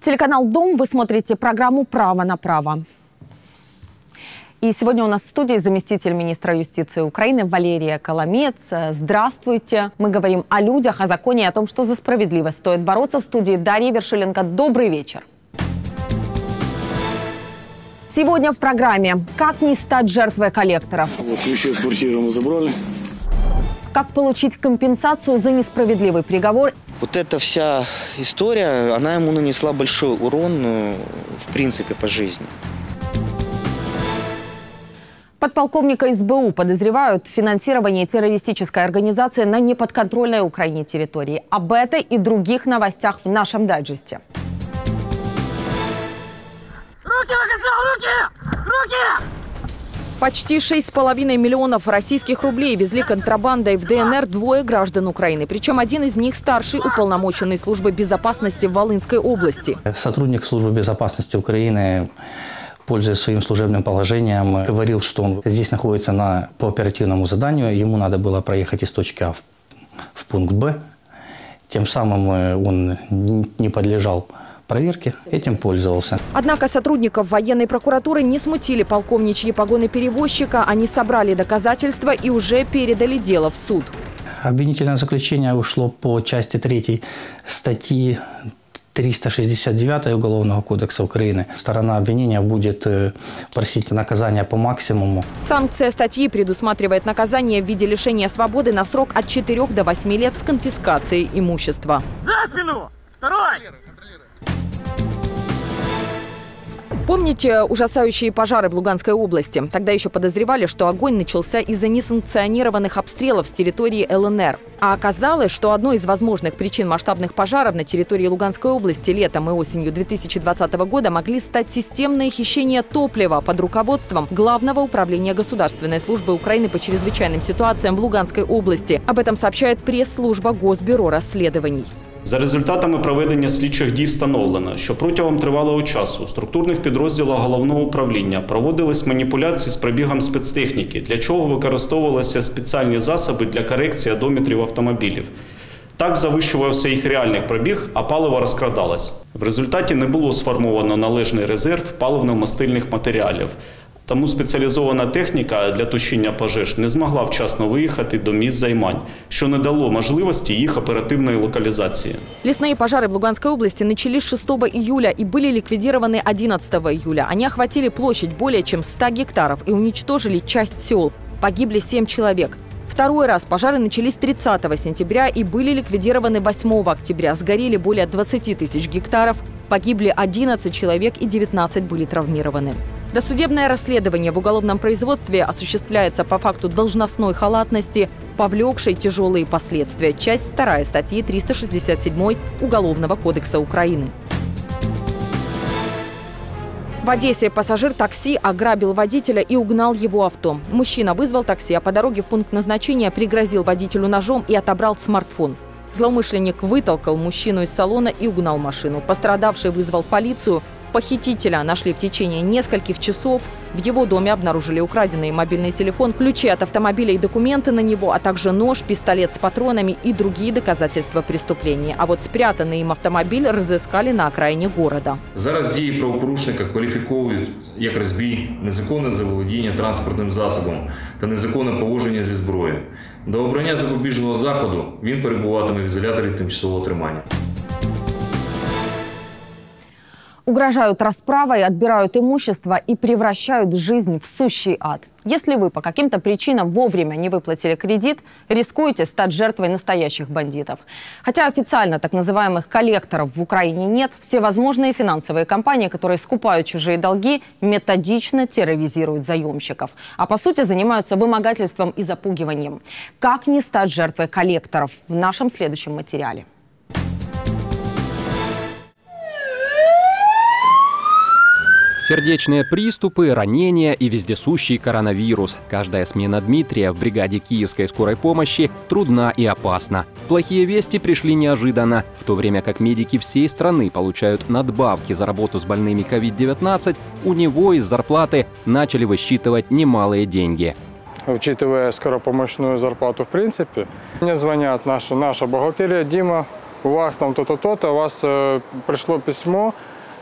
Телеканал «Дом». Вы смотрите программу «Право на право». И сегодня у нас в студии заместитель министра юстиции Украины Валерия Коломец. Здравствуйте. Мы говорим о людях, о законе и о том, что за справедливость стоит бороться. В студии Дарья Вершиленко. Добрый вечер. Сегодня в программе «Как не стать жертвой коллекторов?» Вот ключи от квартиры мы забрали. Как получить компенсацию за несправедливый приговор? Вот эта вся история, она ему нанесла большой урон, ну, в принципе, по жизни. Подполковника СБУ подозревают в финансировании террористической организации на неподконтрольной Украине территории. Об этой и других новостях в нашем дайджесте. Руки, руки, руки! Почти 6,5 миллионов российских рублей везли контрабандой в ДНР двое граждан Украины. Причем один из них старший уполномоченный службы безопасности в Волынской области. Сотрудник службы безопасности Украины пользуясь своим служебным положением, говорил, что он здесь находится на, по оперативному заданию, ему надо было проехать из точки А в, в пункт Б. Тем самым э, он не подлежал проверке, этим пользовался. Однако сотрудников военной прокуратуры не смутили полковничьи погоны перевозчика. Они собрали доказательства и уже передали дело в суд. Обвинительное заключение ушло по части 3 статьи 369 Уголовного кодекса Украины. Сторона обвинения будет э, просить наказания по максимуму. Санкция статьи предусматривает наказание в виде лишения свободы на срок от 4 до 8 лет с конфискацией имущества. За спину! Второй! Помните ужасающие пожары в Луганской области? Тогда еще подозревали, что огонь начался из-за несанкционированных обстрелов с территории ЛНР. А оказалось, что одной из возможных причин масштабных пожаров на территории Луганской области летом и осенью 2020 года могли стать системные хищения топлива под руководством Главного управления Государственной службы Украины по чрезвычайным ситуациям в Луганской области. Об этом сообщает пресс-служба Госбюро расследований. За результатами проведення слідчих дій встановлено, що протягом тривалого часу у структурних підрозділах головного управління проводились маніпуляції з пробігом спецтехніки, для чого використовувалися спеціальні засоби для корекції одометрів автомобілів. Так завищувався їх реальний пробіг, а паливо розкрадалось. В результаті не було сформовано належний резерв паливно-мастильних матеріалів. Тому спеціалізована техніка для тушіння пожеж не змогла вчасно виїхати до місць займань, що не дало можливості їх оперативної локалізації. Лесные пожары в Луганской области начались 6 июля и были ликвидированы 11 июля. Они охватили площадь более чем 100 гектаров и уничтожили часть сел. Погибли 7 человек. Второй раз пожары начались 30 сентября и были ликвидированы 8 октября. Сгорели более 20 тысяч гектаров, погибли 11 человек и 19 были травмированы. Досудебное расследование в уголовном производстве осуществляется по факту должностной халатности, повлекшей тяжелые последствия. Часть 2 статьи 367 Уголовного кодекса Украины. В Одессе пассажир такси ограбил водителя и угнал его авто. Мужчина вызвал такси, а по дороге в пункт назначения пригрозил водителю ножом и отобрал смартфон. Злоумышленник вытолкал мужчину из салона и угнал машину. Пострадавший вызвал полицию. Похитителя нашли в течение нескольких часов. В его доме обнаружили украденный мобильный телефон, ключи от автомобиля и документы на него, а также нож, пистолет с патронами и другие доказательства преступления. А вот спрятанный им автомобиль разыскали на окраине города. Зараз дії правопорушника кваліфіковують як розбій, незаконне заволодіння транспортним засобом та незаконне поводження зі зброєю. До обрання запобіжного заходу він перебуватиме в ізоляторі тимчасового тримання. Угрожают расправой, отбирают имущество и превращают жизнь в сущий ад. Если вы по каким-то причинам вовремя не выплатили кредит, рискуете стать жертвой настоящих бандитов. Хотя официально так называемых коллекторов в Украине нет, все возможные финансовые компании, которые скупают чужие долги, методично терроризируют заемщиков. А по сути занимаются вымогательством и запугиванием. Как не стать жертвой коллекторов в нашем следующем материале. Сердечные приступы, ранения и вездесущий коронавирус. Каждая смена Дмитрия в бригаде Киевской скорой помощи трудна и опасна. Плохие вести пришли неожиданно. В то время как медики всей страны получают надбавки за работу с больными COVID-19, у него из зарплаты начали высчитывать немалые деньги. Учитывая скоропомощную зарплату в принципе, мне звонят наша, наша бухгалтерия, Дима, у вас там то-то, то-то, у вас э, пришло письмо,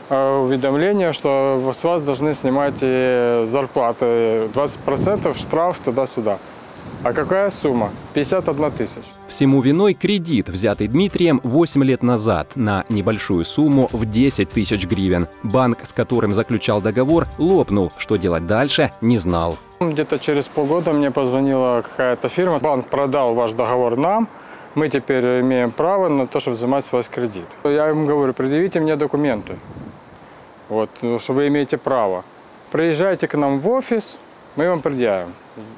уведомление, что с вас должны снимать э, зарплаты, 20% штраф туда-сюда. А какая сумма? 51 тысяч. Всему виной кредит, взятый Дмитрием 8 лет назад на небольшую сумму в 10 тысяч гривен. Банк, с которым заключал договор, лопнул. Что делать дальше, не знал. Где-то через полгода мне позвонила какая-то фирма. Банк продал ваш договор нам. Мы теперь имеем право на то, чтобы взимать с вас кредит. Я им говорю, предъявите мне документы. Вот, ну, что вы имеете право. Приезжайте к нам в офис, мы вам предъявим.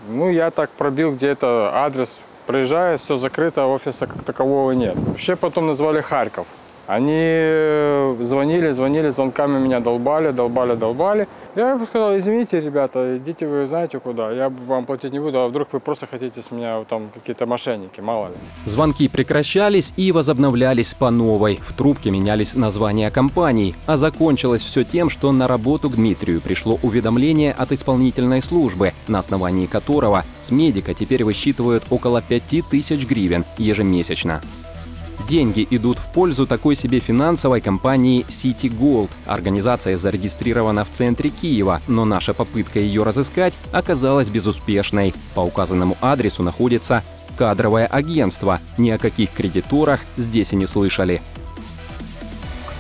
Ну, я так пробил где-то адрес. Приезжаю, все закрыто, офиса как такового нет. Вообще потом назвали Харьков. Они э, звонили, звонили, звонками меня долбали, долбали, долбали. Я им сказал, извините, ребята, идите вы знаете куда, я вам платить не буду, а вдруг вы просто хотите с меня там какие-то мошенники, мало ли. Звонки прекращались и возобновлялись по новой. В трубке менялись названия компаний. А закончилось все тем, что на работу к Дмитрию пришло уведомление от исполнительной службы, на основании которого с медика теперь высчитывают около 5000 гривен ежемесячно. Деньги идут в пользу такой себе финансовой компании City Gold. Организация зарегистрирована в центре Киева, но наша попытка ее разыскать оказалась безуспешной. По указанному адресу находится кадровое агентство. Ни о каких кредиторах здесь и не слышали.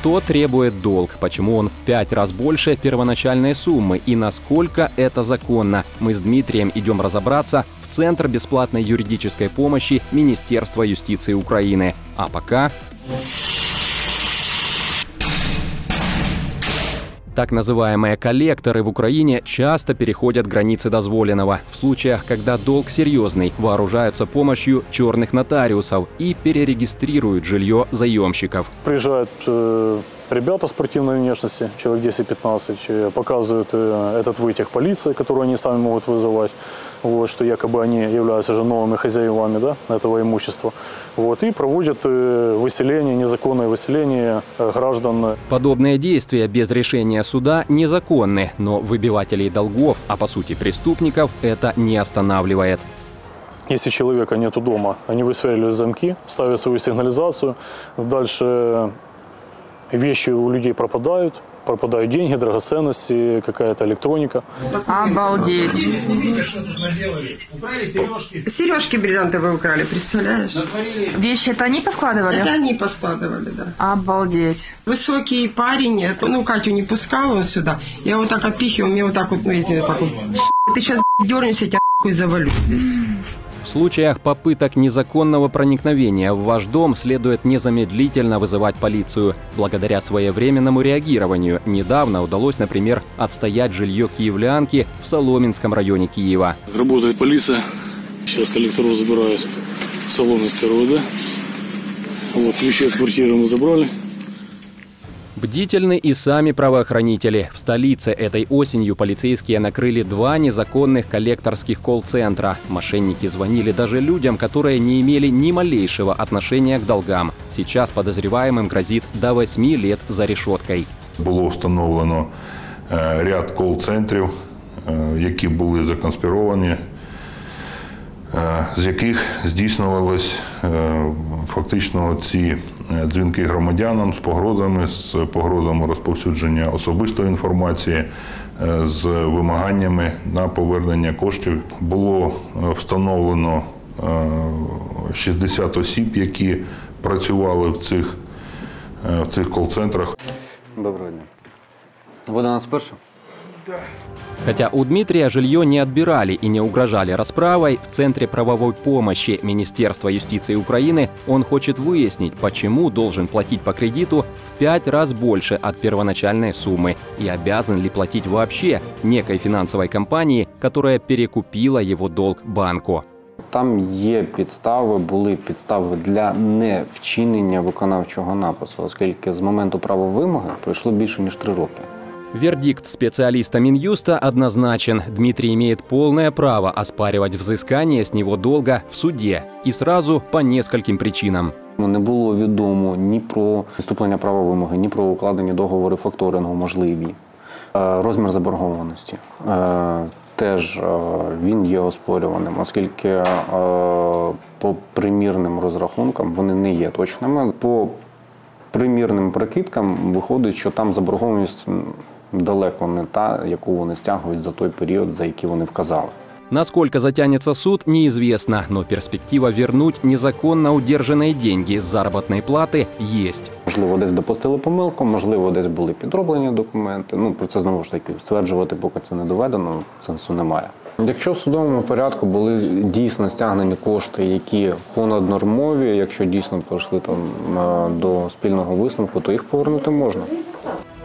Кто требует долг, почему он в пять раз больше первоначальной суммы и насколько это законно, мы с Дмитрием идем разобраться Центр бесплатной юридической помощи Министерства юстиции Украины. А пока... Так называемые коллекторы в Украине часто переходят границы дозволенного. В случаях, когда долг серьезный, вооружаются помощью черных нотариусов и перерегистрируют жилье заемщиков. Приезжают э, ребята спортивной внешности, человек 10-15, э, показывают э, этот вытяг полиции, который они сами могут вызывать, вот, что якобы они являются же новыми хозяевами да, этого имущества. Вот, и проводят э, выселение, незаконное выселение граждан Подобные действия без решения суда незаконны, но выбивателей долгов, а по сути преступников, это не останавливает. Если человека нету дома, они высверливают замки, ставят свою сигнализацию. Дальше вещи у людей пропадают, пропадают деньги, драгоценности, какая-то электроника. Обалдеть. Сережки. Бриллиантовые украли, представляешь? Вещи это они поскладывали? Это они поскладывали, да. Обалдеть. Высокий парень, ну, Катю не пускал он сюда. Я вот так отпихивал, мне вот так вот, ну, если вот так вот. Ты сейчас дернешься, я тебя завалю здесь. Случаях попыток незаконного проникновения в ваш дом следует незамедлительно вызывать полицию. Благодаря своевременному реагированию недавно удалось, например, отстоять жилье киевлянки в Соломенском районе Киева. Работает полиция. Сейчас коллекторов забирают в Соломенское РОВД. Вот, вещи из квартиры мы забрали. Бдительны и сами правоохранители. В столице этой осенью полицейские накрыли два незаконных коллекторских колл-центра. Мошенники звонили даже людям, которые не имели ни малейшего отношения к долгам. Сейчас подозреваемым грозит до 8 лет за решеткой. Було встановлено е, ряд кол-центрів, е, які були законспіровані, е, з яких здійснювалось е, фактично ці е, дзвінки громадянам з погрозами, з погрозами розповсюдження особистої інформації, е, з вимаганнями на повернення коштів. Було е, встановлено е, 60 осіб, які працювали в цих, е, в цих кол-центрах. Доброго дня. Ви до нас вперше? Хотя у Дмитрия жилье не отбирали и не угрожали расправой, в Центре правовой помощи Министерства юстиции Украины он хочет выяснить, почему должен платить по кредиту в пять раз больше от первоначальной суммы и обязан ли платить вообще некой финансовой компании, которая перекупила его долг банку. Там є підстави, були підстави для невчинення виконавчого напису, оскільки з моменту права вимоги пройшло більше ніж три роки. Вердикт специалиста Минюста однозначен. Дмитрий имеет полное право оспаривать взыскание с него долга в суде. И сразу по нескольким причинам. Ну, Не було відомо ні про вступлення права вимоги, ні про укладені договори факторингу можливі, Е, розмір заборгованості. Е, теж е, він є оспорюваним, оскільки е, по примірним розрахункам вони не є точними. По примірним прикидкам виходить, що там заборгованість м, далеко не та, яку вони стягують за той період, за який вони вказали. Насколько затянется суд, неизвестно, но перспектива вернуть незаконно удержанные деньги с заработной платы есть. Можливо, десь допустили помилку, можливо, десь були підроблені документи. Ну про це знову ж таки стверджувати, поки це не доведено, сенсу немає. Якщо в судовому порядку були дійсно стягнені кошти, які понаднормові, якщо дійсно прийшли там е, до спільного висновку, то їх повернути можна.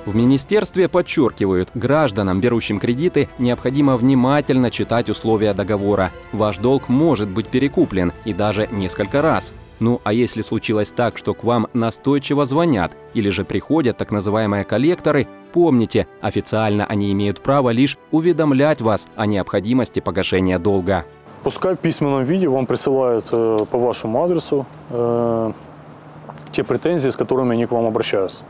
В министерстве подчеркивают, гражданам, берущим кредиты, необходимо внимательно читать условия договора. Ваш долг может быть перекуплен и даже несколько раз. Ну а если случилось так, что к вам настойчиво звонят или же приходят так называемые коллекторы, помните, официально они имеют право лишь уведомлять вас о необходимости погашения долга. Пускай в письменном виде вам присылают э, по вашему адресу э, те претензии, с которыми они к вам обращаются.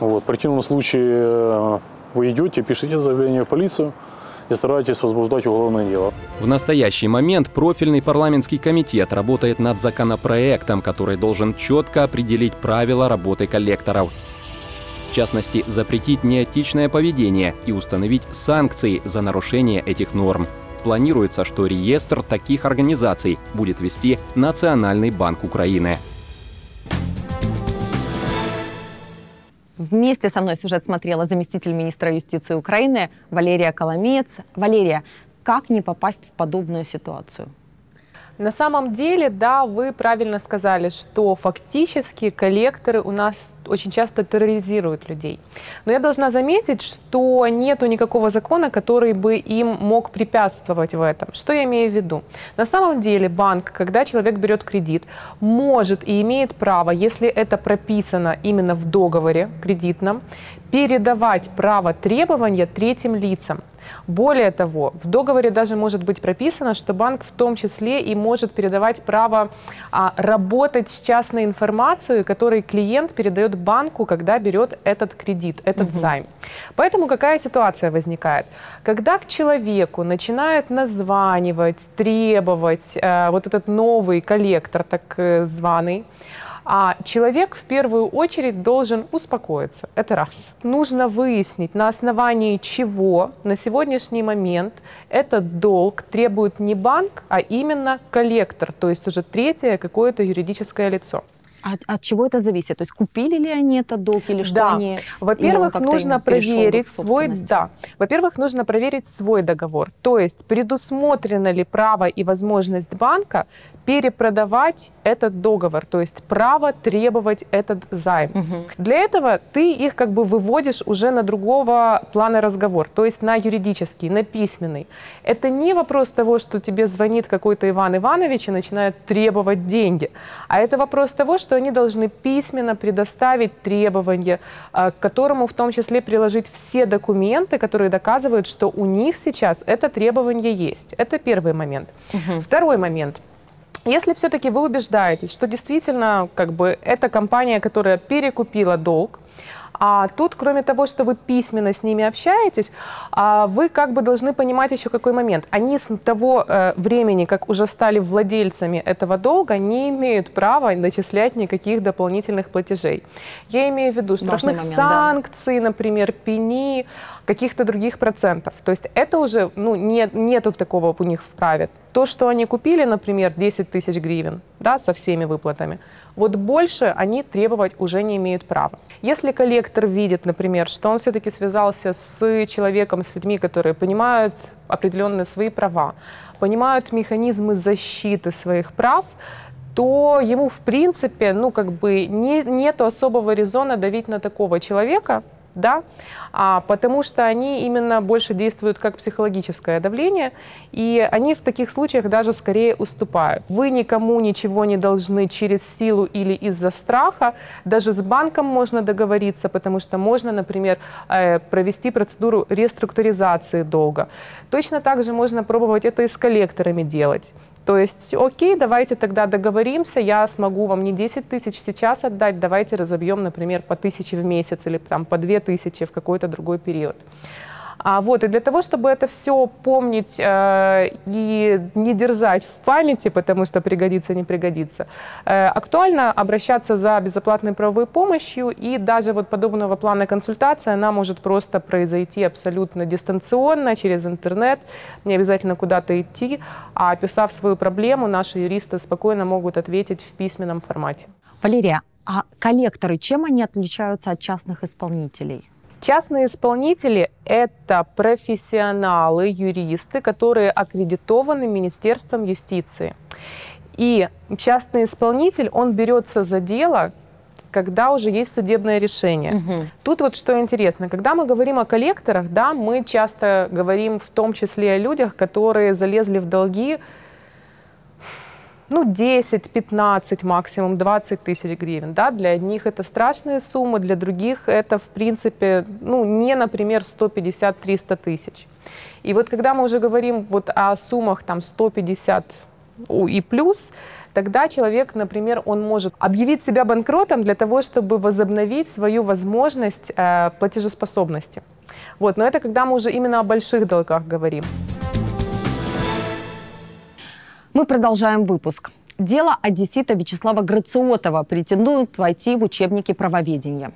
Вот. В противном случае э, вы идете, пишите заявление в полицию и стараетесь возбуждать уголовное дело. В настоящий момент профильный парламентский комитет работает над законопроектом, который должен четко определить правила работы коллекторов. В частности, запретить неэтичное поведение и установить санкции за нарушение этих норм. Планируется, что реестр таких организаций будет вести Национальный банк Украины. Вместе со мной сюжет смотрела заместитель министра юстиции Украины Валерия Коломеец. Валерия, как не попасть в подобную ситуацию? На самом деле, да, вы правильно сказали, что фактически коллекторы у нас очень часто терроризируют людей. Но я должна заметить, что нету никакого закона, который бы им мог препятствовать в этом. Что я имею в виду? На самом деле банк, когда человек берет кредит, может и имеет право, если это прописано именно в договоре кредитном, передавать право требования третьим лицам. Более того, в договоре даже может быть прописано, что банк в том числе и может передавать право а, работать с частной информацией, которую клиент передает банку, когда берет этот кредит, этот Мгм. займ. Поэтому какая ситуация возникает? Когда к человеку начинают названивать, требовать э, вот этот новый коллектор, так э, званый, а человек в первую очередь должен успокоиться. Это раз. Нужно выяснить, на основании чего на сегодняшний момент этот долг требует не банк, а именно коллектор, то есть уже третье какое-то юридическое лицо. От, от чего это зависит? То есть купили ли они этот долг или что Да. они... Во-первых, нужно проверить свой, да. Во-первых, нужно проверить свой договор. То есть предусмотрено ли право и возможность банка перепродавать этот договор, то есть право требовать этот займ. Для этого ты их как бы выводишь уже на другого плана разговор, то есть на юридический, на письменный. Это не вопрос того, что тебе звонит какой-то Иван Иванович и начинает требовать деньги, а это вопрос того, что они должны письменно предоставить требования, а, к которому в том числе приложить все документы, которые доказывают, что у них сейчас это требование есть. Это первый момент. Второй момент. Если все-таки вы убеждаетесь, что действительно как бы это компания, которая перекупила долг, а тут, кроме того, что вы письменно с ними общаетесь, а, вы как бы должны понимать еще какой момент. Они с того э, времени, как уже стали владельцами этого долга, не имеют права начислять никаких дополнительных платежей. Я имею в виду штрафных момент, да. санкций, например, пени, каких-то других процентов. То есть это уже ну, нет, нету такого у них в. То, что они купили, например, 10 тысяч гривен да, со всеми выплатами, вот больше они требовать уже не имеют права. Если коллектор видит, например, что он все-таки связался с человеком, с людьми, которые понимают определенные свои права, понимают механизмы защиты своих прав, то ему, в принципе, ну, как бы не, нету особого резона давить на такого человека, да, а, потому что они именно больше действуют как психологическое давление, и они в таких случаях даже скорее уступают. Вы никому ничего не должны через силу или из-за страха, даже с банком можно договориться, потому что можно, например, э, провести процедуру реструктуризации долга. Точно так же можно пробовать это и с коллекторами делать. То есть, окей, давайте тогда договоримся, я смогу вам не 10 тысяч сейчас отдать, давайте разобьем, например, по тысяче в месяц или там по две тысячи в какой-то другой период. А вот, и для того, чтобы это все помнить э, и не держать в памяти, потому что пригодится, не пригодится, э, актуально обращаться за безоплатной правовой помощью, и даже вот подобного плана консультации, она может просто произойти абсолютно дистанционно, через интернет, не обязательно куда-то идти, а описав свою проблему, наши юристы спокойно могут ответить в письменном формате. Валерия, а коллекторы, чем они отличаются от частных исполнителей? Частные исполнители – это профессионалы, юристы, которые аккредитованы Министерством юстиции. И частный исполнитель, он берется за дело, когда уже есть судебное решение. Угу. Тут вот что интересно, когда мы говорим о коллекторах, да, мы часто говорим в том числе о людях, которые залезли в долги ну, 10, 15, максимум 20 тысяч гривен. Да? Для одних это страшные суммы, для других это, в принципе, ну, не, например, 150-300 тысяч. И вот когда мы уже говорим вот о суммах там 150 и плюс, тогда человек, например, он может объявить себя банкротом для того, чтобы возобновить свою возможность э, платежеспособности. Вот, но это когда мы уже именно о больших долгах говорим. Мы продолжаем выпуск. Дело одессита Вячеслава Грациотова претендует войти в учебники правоведения.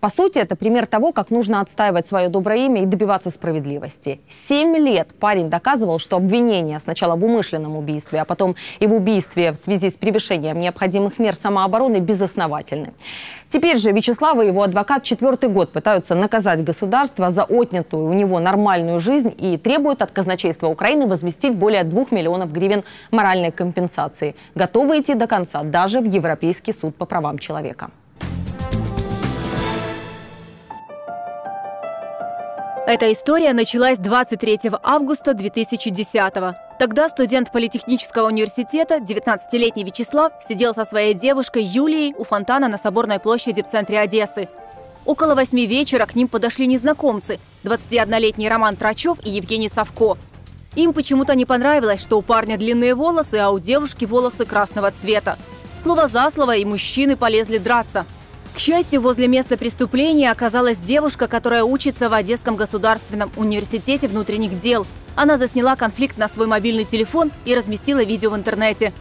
По сути, это пример того, как нужно отстаивать свое доброе имя и добиваться справедливости. Семь лет парень доказывал, что обвинения сначала в умышленном убийстве, а потом и в убийстве в связи с превышением необходимых мер самообороны безосновательны. Теперь же Вячеслав и его адвокат четвертый год пытаются наказать государство за отнятую у него нормальную жизнь и требуют от казначейства Украины возместить более двух миллионов гривен моральной компенсации. Готовы идти до конца даже в Европейский суд по правам человека. Эта история началась 23 августа 2010 -го. Тогда студент Политехнического университета, 19-летний Вячеслав, сидел со своей девушкой Юлией у фонтана на Соборной площади в центре Одессы. Около восьми вечера к ним подошли незнакомцы – 21-летний Роман Трачев и Евгений Савко. Им почему-то не понравилось, что у парня длинные волосы, а у девушки волосы красного цвета. Слово за слово, и мужчины полезли драться – к счастью, возле места преступления оказалась девушка, которая учится в Одесском государственном университете внутренних дел. Она засняла конфликт на свой мобильный телефон и разместила видео в интернете.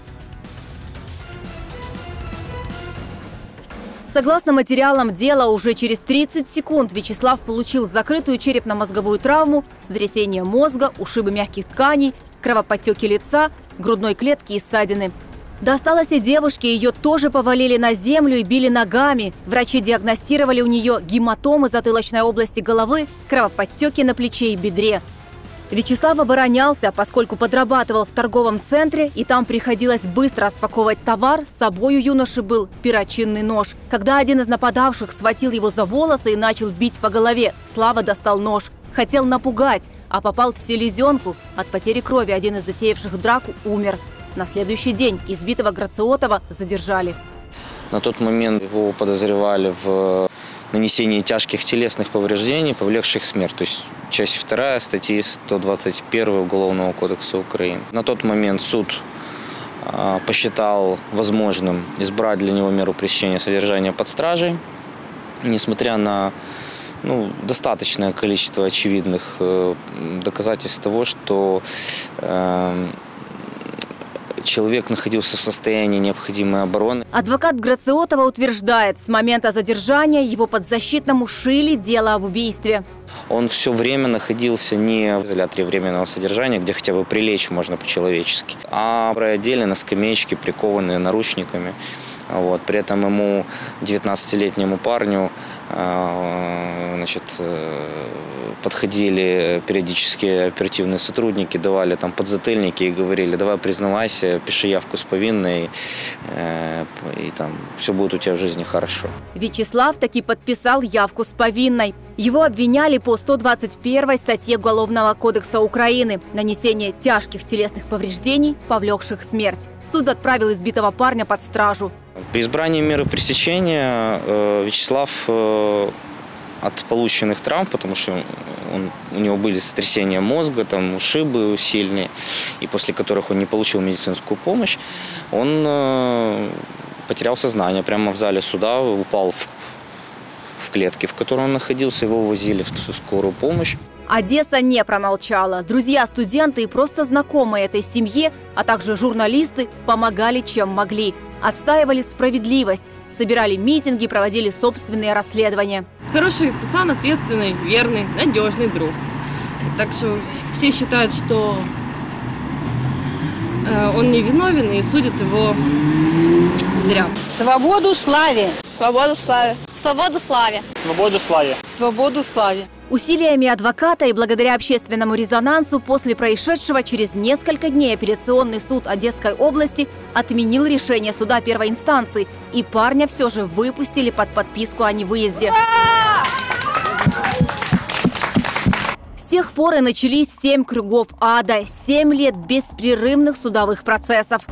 Согласно материалам дела, уже через 30 секунд Вячеслав получил закрытую черепно-мозговую травму, сотрясение мозга, ушибы мягких тканей, кровоподтеки лица, грудной клетки и ссадины. Досталось и девушке, ее тоже повалили на землю и били ногами. Врачи диагностировали у нее гематомы затылочной области головы, кровоподтеки на плече и бедре. Вячеслав оборонялся, поскольку подрабатывал в торговом центре, и там приходилось быстро распаковывать товар, с собой у юноши был перочинный нож. Когда один из нападавших схватил его за волосы и начал бить по голове, Слава достал нож. Хотел напугать, а попал в селезенку. От потери крови один из затеявших драку умер. На следующий день избитого Грациотова задержали. На тот момент его подозревали в нанесении тяжких телесных повреждений, повлекших смерть. То есть часть 2 статьи 121 Уголовного кодекса Украины. На тот момент суд а, посчитал возможным избрать для него меру пресечения содержания под стражей, несмотря на ну, достаточное количество очевидных э, доказательств того, что э, человек находился в состоянии необходимой обороны. Адвокат Грациотова утверждает, с момента задержания его подзащитному шили дело об убийстве. Он все время находился не в изоляторе временного содержания, где хотя бы прилечь можно по-человечески, а в отделе на скамеечке, прикованные наручниками. Вот. При этом ему, 19-летнему парню, а, значит, э, подходили периодически оперативные сотрудники, давали там подзатыльники и говорили, давай признавайся, пиши явку с повинной, э, и там все будет у тебя в жизни хорошо. Вячеслав таки подписал явку с повинной. Его обвиняли по 121 статье Уголовного кодекса Украины – нанесение тяжких телесных повреждений, повлекших смерть. Суд отправил избитого парня под стражу. При избрании меры пресечения э, Вячеслав э, от полученных травм, потому что он, у него были сотрясения мозга, там ушибы сильные, и после которых он не получил медицинскую помощь, он э, потерял сознание прямо в зале суда, упал в, в клетке, в которой он находился. Его возили в скорую помощь. Одесса не промолчала. Друзья, студенты и просто знакомые этой семье, а также журналисты помогали, чем могли. Отстаивали справедливость, собирали митинги, проводили собственные расследования. Хороший пацан, ответственный, верный, надежный друг. Так что все считают, что э, он невиновен и судят его зря. Свободу славе! Свободу славе! Свободу славе! Свободу славе! Свободу славе! Усилиями адвоката и благодаря общественному резонансу после происшедшего через несколько дней апелляционный суд Одесской области отменил решение суда первой инстанции, и парня все же выпустили под подписку о невыезде. С тех пор и начались семь кругов ада, семь лет беспрерывных судовых процессов.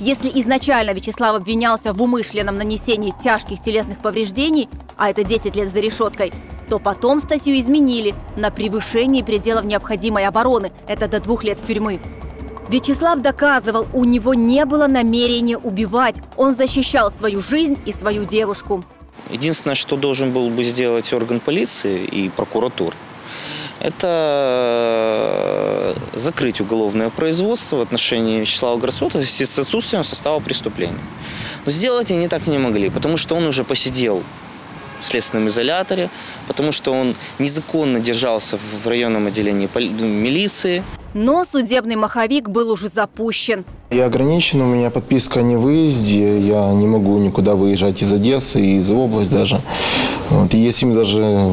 Если изначально Вячеслав обвинялся в умышленном нанесении тяжких телесных повреждений, а это 10 лет за решеткой, то потом статью изменили на превышение пределов необходимой обороны. Это до двух лет тюрьмы. Вячеслав доказывал, у него не было намерения убивать. Он защищал свою жизнь и свою девушку. Единственное, что должен был бы сделать орган полиции и прокуратура, это закрыть уголовное производство в отношении Вячеслава Грацота с отсутствием состава преступления. Но сделать они так не могли, потому что он уже посидел в следственном изоляторе, потому что он незаконно держался в районном отделении ну, милиции. Но судебный маховик был уже запущен. Я ограничен, у меня подписка о невыезде, я не могу никуда выезжать из Одессы, из области даже. Вот. И если мне даже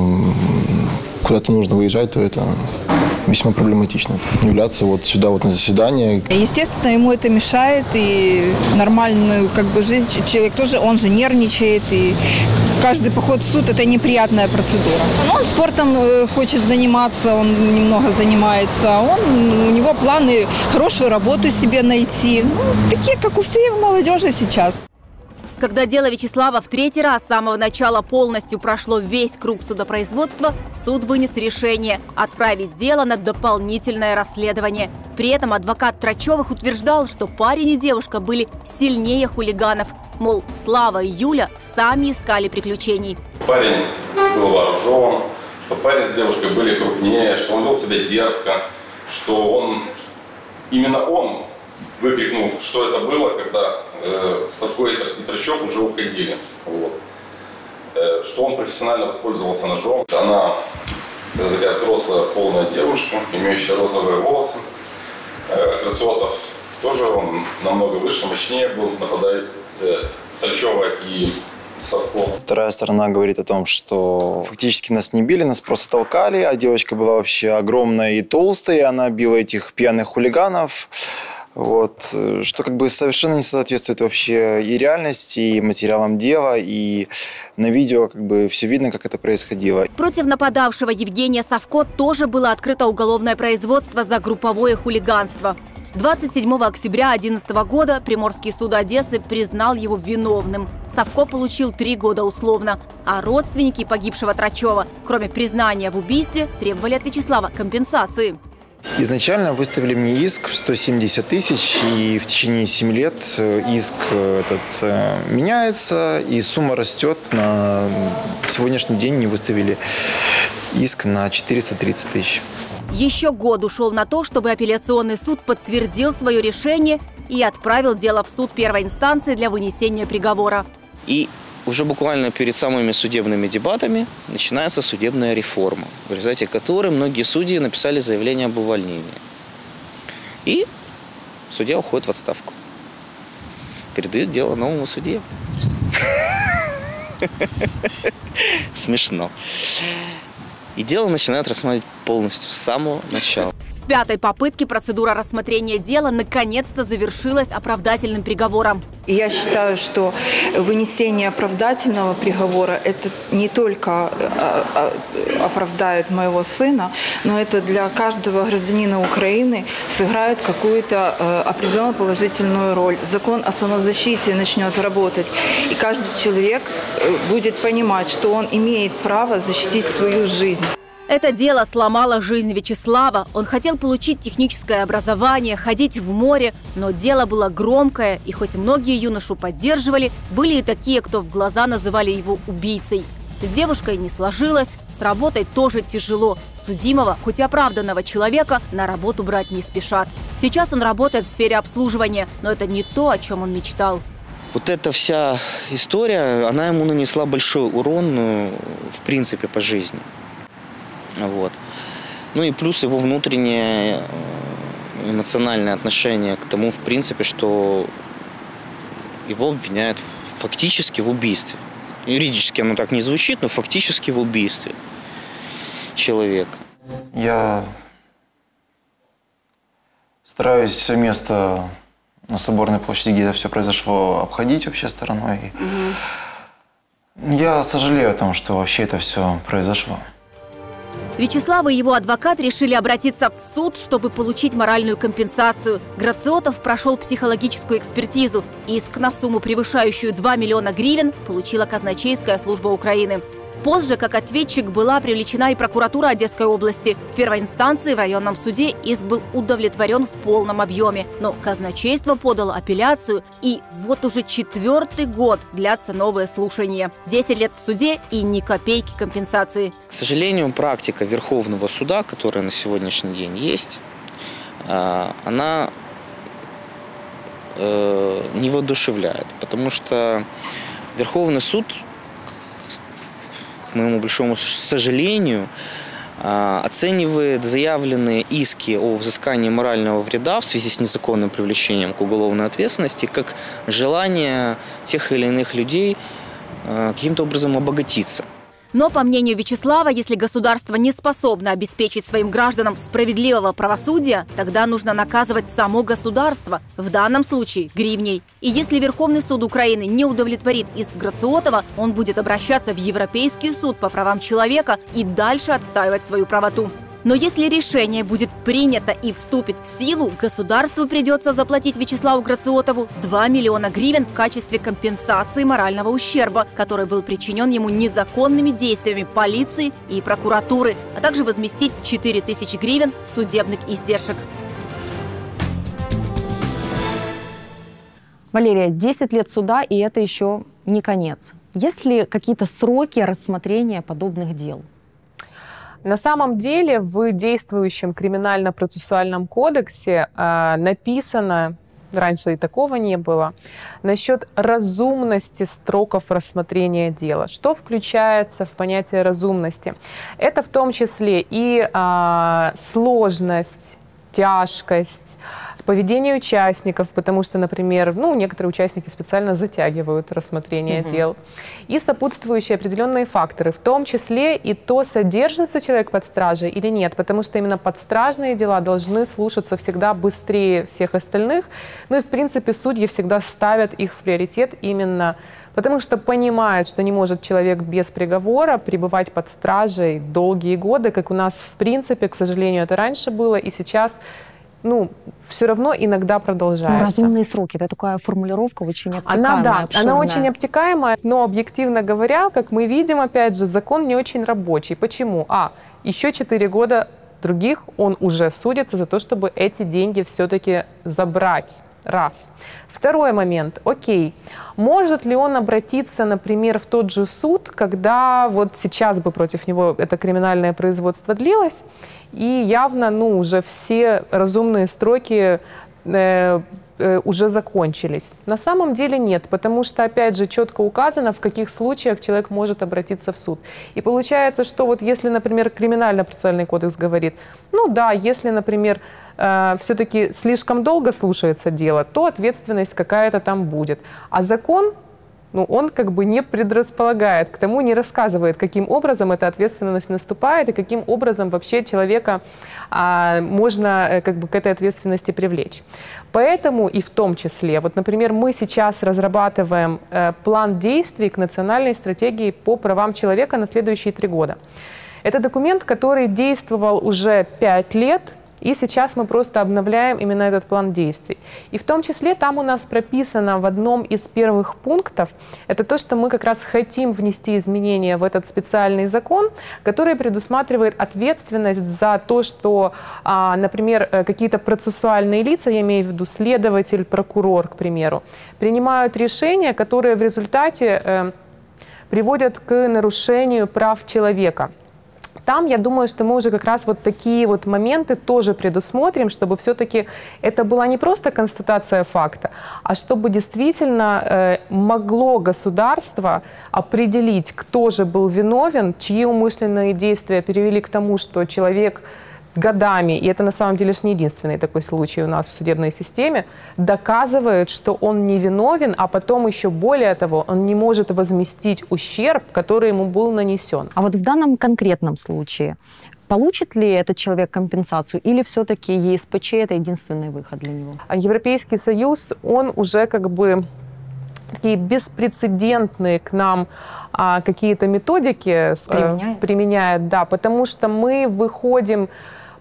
куда-то нужно выезжать, то это весьма проблематично. Являться вот сюда вот на заседание. Естественно, ему это мешает, и нормальную как бы жизнь человек тоже, он же нервничает, и каждый поход в суд – это неприятная процедура. Он спортом э, хочет заниматься, он немного занимается, он, у него планы хорошую работу себе найти, ну, такие, как у всей молодежи сейчас. Когда дело Вячеслава в третий раз с самого начала полностью прошло весь круг судопроизводства, суд вынес решение отправить дело на дополнительное расследование. При этом адвокат Трачевых утверждал, что парень и девушка были сильнее хулиганов. Мол, Слава и Юля сами искали приключений. Парень был вооружен, что парень с девушкой были крупнее, что он вел себя дерзко, что он, именно он выкрикнул, что это было, когда Садко и Трачев уже уходили. Вот. Э, что он профессионально воспользовался ножом. Она такая взрослая полная девушка, имеющая розовые волосы. Э, Красотов тоже он намного выше, мощнее был, нападает э, Трачева и Савко. Вторая сторона говорит о том, что фактически нас не били, нас просто толкали, а девочка была вообще огромная и толстая, она била этих пьяных хулиганов. Вот, э, что как бы совершенно не соответствует вообще и реальности, и материалам дела, и на видео как бы все видно, как это происходило. Против нападавшего Евгения Савко тоже было открыто уголовное производство за групповое хулиганство. 27 октября 2011 года Приморский суд Одессы признал его виновным. Савко получил три года условно, а родственники погибшего Трачева, кроме признания в убийстве, требовали от Вячеслава компенсации. Изначально выставили мне иск в 170 тысяч, и в течение 7 лет э, иск э, этот э, меняется, и сумма растет. На сегодняшний день не выставили иск на 430 тысяч. Еще год ушел на то, чтобы апелляционный суд подтвердил свое решение и отправил дело в суд первой инстанции для вынесения приговора. И уже буквально перед самыми судебными дебатами начинается судебная реформа, в результате которой многие судьи написали заявление об увольнении. И судья уходит в отставку. Передает дело новому судье. Смешно. И дело начинают рассматривать полностью с самого начала пятой попытки процедура рассмотрения дела наконец-то завершилась оправдательным приговором. Я считаю, что вынесение оправдательного приговора это не только а, а, оправдает моего сына, но это для каждого гражданина Украины сыграет какую-то э, определенную положительную роль. Закон о самозащите начнет работать, и каждый человек э, будет понимать, что он имеет право защитить свою жизнь. Это дело сломало жизнь Вячеслава. Он хотел получить техническое образование, ходить в море, но дело было громкое, и хоть многие юношу поддерживали, были и такие, кто в глаза называли его убийцей. С девушкой не сложилось, с работой тоже тяжело. Судимого, хоть и оправданного человека, на работу брать не спешат. Сейчас он работает в сфере обслуживания, но это не то, о чем он мечтал. Вот эта вся история, она ему нанесла большой урон, ну, в принципе, по жизни. Вот. Ну и плюс его внутреннее э, эмоциональное отношение к тому, в принципе, что его обвиняют фактически в убийстве. Юридически оно так не звучит, но фактически в убийстве человека. Я стараюсь все место на Соборной площади, где это все произошло, обходить вообще стороной. Я сожалею о том, что вообще это все произошло. Вячеслав и его адвокат решили обратиться в суд, чтобы получить моральную компенсацию. Грациотов прошел психологическую экспертизу. Иск на сумму, превышающую 2 миллиона гривен, получила казначейская служба Украины. Позже, как ответчик, была привлечена и прокуратура Одесской области. В первой инстанции в районном суде иск был удовлетворен в полном объеме. Но казначейство подало апелляцию, и вот уже четвертый год длятся новые слушания. Десять лет в суде и ни копейки компенсации. К сожалению, практика Верховного суда, которая на сегодняшний день есть, а, она э, не воодушевляет, потому что Верховный суд моему большому сожалению, а, оценивает заявленные иски о взыскании морального вреда в связи с незаконным привлечением к уголовной ответственности как желание тех или иных людей а, каким-то образом обогатиться. Но, по мнению Вячеслава, если государство не способно обеспечить своим гражданам справедливого правосудия, тогда нужно наказывать само государство, в данном случае гривней. И если Верховный суд Украины не удовлетворит иск Грациотова, он будет обращаться в Европейский суд по правам человека и дальше отстаивать свою правоту. Но если решение будет принято и вступит в силу, государству придется заплатить Вячеславу Грациотову 2 миллиона гривен в качестве компенсации морального ущерба, который был причинен ему незаконными действиями полиции и прокуратуры, а также возместить 4 тысячи гривен судебных издержек. Валерия, 10 лет суда, и это еще не конец. Есть ли какие-то сроки рассмотрения подобных дел? На самом деле в действующем криминально-процессуальном кодексе э, написано, раньше и такого не было, насчет разумности строков рассмотрения дела. Что включается в понятие разумности? Это в том числе и э, сложность, тяжкость, поведение участников, потому что, например, ну, некоторые участники специально затягивают рассмотрение угу. дел, и сопутствующие определенные факторы, в том числе и то, содержится человек под стражей или нет, потому что именно подстражные дела должны слушаться всегда быстрее всех остальных, ну и, в принципе, судьи всегда ставят их в приоритет именно потому что понимают, что не может человек без приговора пребывать под стражей долгие годы, как у нас, в принципе, к сожалению, это раньше было, и сейчас ну, все равно иногда продолжается. Ну, разумные сроки, это такая формулировка очень обтекаемая, Она, да, обширная. она очень обтекаемая, но объективно говоря, как мы видим, опять же, закон не очень рабочий. Почему? А, еще 4 года других он уже судится за то, чтобы эти деньги все-таки забрать. Раз. Второй момент. Окей. Может ли он обратиться, например, в тот же суд, когда вот сейчас бы против него это криминальное производство длилось, и явно, ну, уже все разумные строки э, э, уже закончились. На самом деле нет, потому что, опять же, четко указано, в каких случаях человек может обратиться в суд. И получается, что вот если, например, криминально-процессуальный кодекс говорит, ну да, если, например, э, все-таки слишком долго слушается дело, то ответственность какая-то там будет. А закон ну, он как бы не предрасполагает к тому, не рассказывает, каким образом эта ответственность наступает и каким образом вообще человека а, можно э, как бы к этой ответственности привлечь. Поэтому и в том числе, вот, например, мы сейчас разрабатываем э, план действий к национальной стратегии по правам человека на следующие три года. Это документ, который действовал уже пять лет, и сейчас мы просто обновляем именно этот план действий. И в том числе там у нас прописано в одном из первых пунктов, это то, что мы как раз хотим внести изменения в этот специальный закон, который предусматривает ответственность за то, что, а, например, э, какие-то процессуальные лица, я имею в виду следователь, прокурор, к примеру, принимают решения, которые в результате э, приводят к нарушению прав человека. Там, я думаю, что мы уже как раз вот такие вот моменты тоже предусмотрим, чтобы все-таки это была не просто констатация факта, а чтобы действительно э, могло государство определить, кто же был виновен, чьи умышленные действия привели к тому, что человек годами, и это на самом деле не единственный такой случай у нас в судебной системе, доказывает, что он не виновен, а потом еще более того, он не может возместить ущерб, который ему был нанесен. А вот в данном конкретном случае Получит ли этот человек компенсацию или все-таки ЕСПЧ это единственный выход для него? А Европейский Союз, он уже как бы такие беспрецедентные к нам а, какие-то методики э, применяет. применяет, да, потому что мы выходим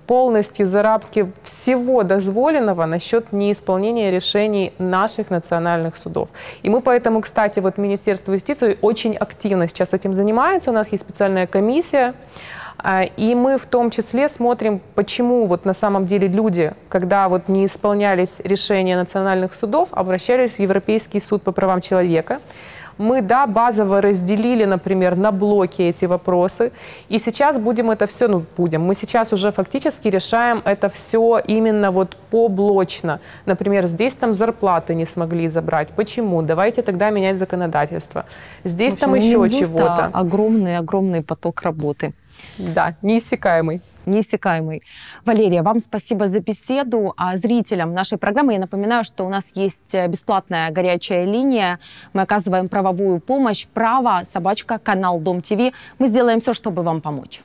полностью за рамки всего дозволенного насчет неисполнения решений наших национальных судов. И мы поэтому, кстати, вот Министерство юстиции очень активно сейчас этим занимается. У нас есть специальная комиссия, а, и мы в том числе смотрим, почему вот на самом деле люди, когда вот не исполнялись решения национальных судов, обращались в Европейский суд по правам человека. Мы, да, базово разделили, например, на блоки эти вопросы. И сейчас будем это все, ну, будем, мы сейчас уже фактически решаем это все именно вот поблочно. Например, здесь там зарплаты не смогли забрать. Почему? Давайте тогда менять законодательство. Здесь общем, там еще чего-то. Огромный-огромный поток работы. Да, неиссякаемый неиссякаемый. Валерия, вам спасибо за беседу. А зрителям нашей программы я напоминаю, что у нас есть э, бесплатная горячая линия. Мы оказываем правовую помощь. Право, собачка, канал Дом ТВ. Мы сделаем все, чтобы вам помочь.